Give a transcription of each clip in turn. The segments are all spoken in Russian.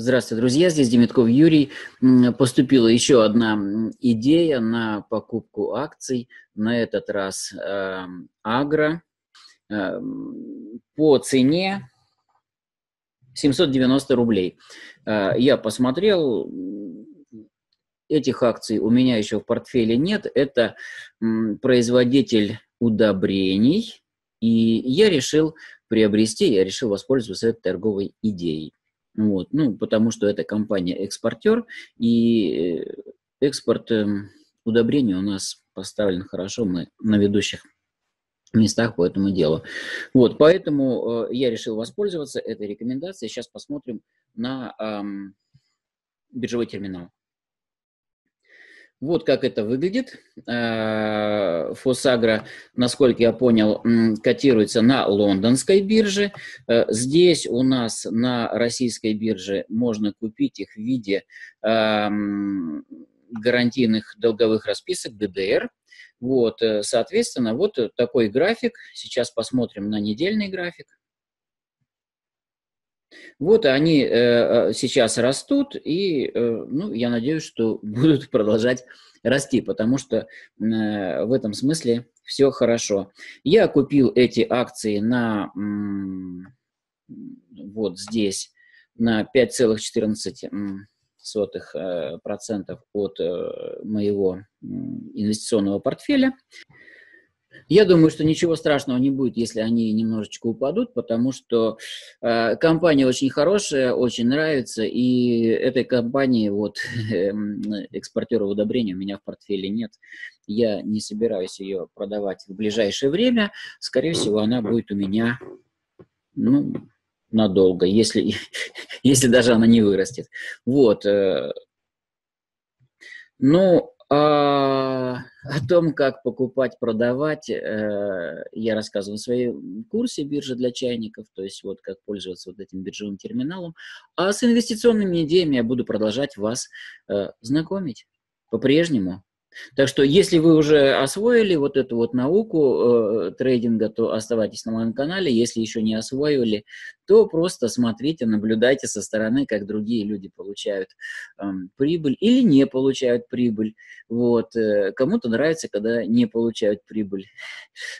Здравствуйте, друзья. Здесь Демитков Юрий. Поступила еще одна идея на покупку акций. На этот раз э, Агро э, по цене 790 рублей. Э, я посмотрел, этих акций у меня еще в портфеле нет. Это м, производитель удобрений. И я решил приобрести, я решил воспользоваться этой торговой идеей. Вот, ну, потому что это компания-экспортер, и э, экспорт эм, удобрений у нас поставлен хорошо, мы на ведущих местах по этому делу. Вот, поэтому э, я решил воспользоваться этой рекомендацией. Сейчас посмотрим на эм, биржевой терминал. Вот как это выглядит. Э, Фосагра, насколько я понял, котируется на лондонской бирже. Э, здесь у нас на российской бирже можно купить их в виде эм, гарантийных долговых расписок ДДР. Вот, э, соответственно, вот такой график. Сейчас посмотрим на недельный график. Вот они э, сейчас растут, и э, ну, я надеюсь, что будут продолжать расти, потому что э, в этом смысле все хорошо. Я купил эти акции на вот здесь на 5,14 э, процентов от э, моего инвестиционного портфеля. Я думаю, что ничего страшного не будет, если они немножечко упадут, потому что э, компания очень хорошая, очень нравится, и этой компании, вот, эм, экспортера удобрений у меня в портфеле нет. Я не собираюсь ее продавать в ближайшее время. Скорее всего, она будет у меня, ну, надолго, если, если даже она не вырастет. Вот. Э, ну, а, о том, как покупать, продавать, э, я рассказываю в своем курсе биржи для чайников, то есть вот как пользоваться вот этим биржевым терминалом. А с инвестиционными идеями я буду продолжать вас э, знакомить по-прежнему. Так что, если вы уже освоили вот эту вот науку э, трейдинга, то оставайтесь на моем канале. Если еще не освоили, то просто смотрите, наблюдайте со стороны, как другие люди получают э, прибыль или не получают прибыль. Вот. Э, кому-то нравится, когда не получают прибыль.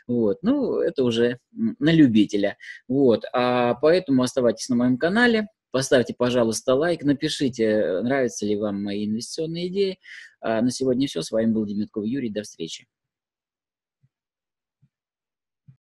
Вот. Ну, это уже на любителя. Вот. А поэтому оставайтесь на моем канале. Поставьте, пожалуйста, лайк, напишите, нравятся ли вам мои инвестиционные идеи. А на сегодня все. С вами был Демитков Юрий. До встречи.